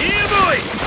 E dois!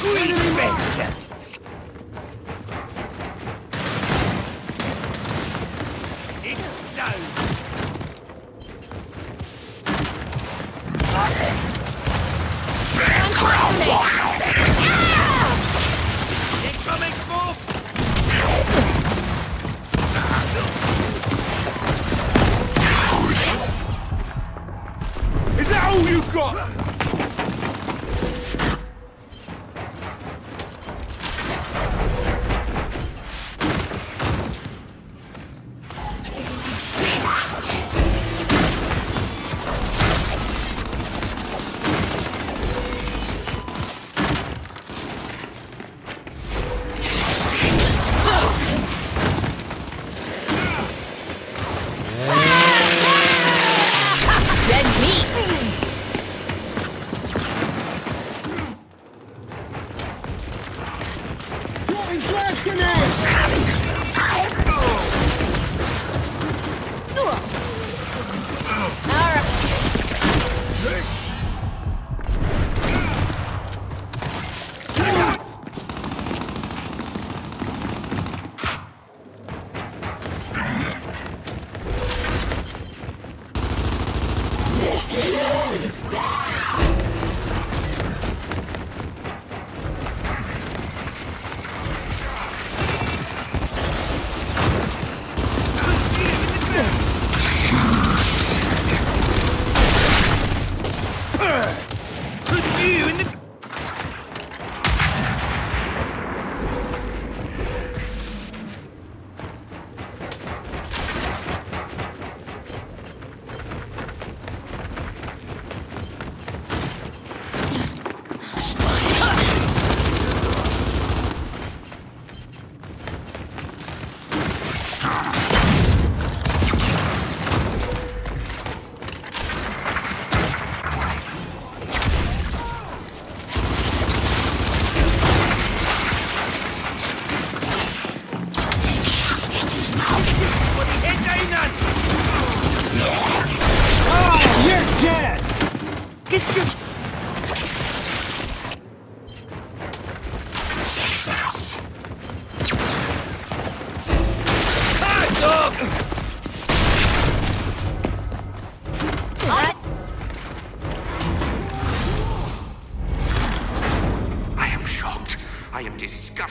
sweet vengeance! It's down! Incoming! Is that all you've got?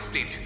dentro.